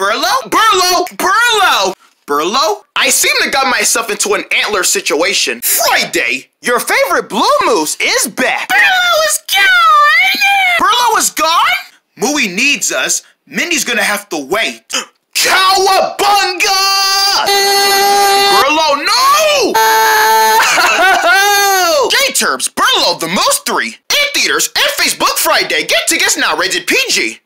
Burlo? Burlo? Burlo! Burlo? I seem to got myself into an antler situation. Friday, your favorite blue moose is back. Burlo is gone! Burlo is gone? Mooey needs us. Minnie's gonna have to wait. Cowabunga! Burlo, no! J-Turbs, Burlo, the Moose 3, Anteaters, and Facebook Friday. Get tickets now, rated PG.